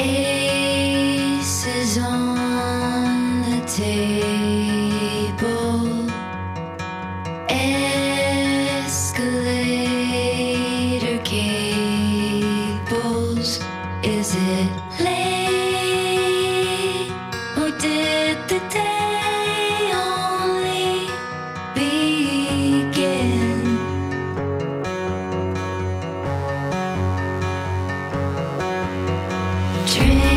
Aces on the table. dream.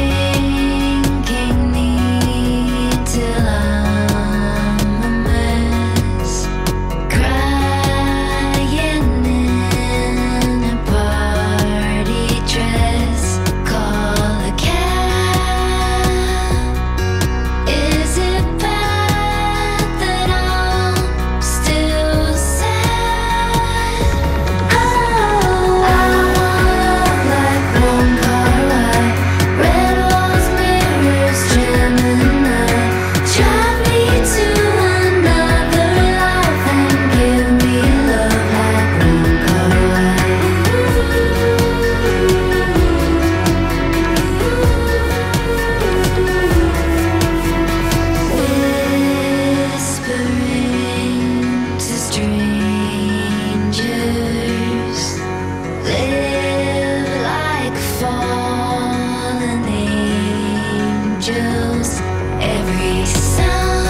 every sound.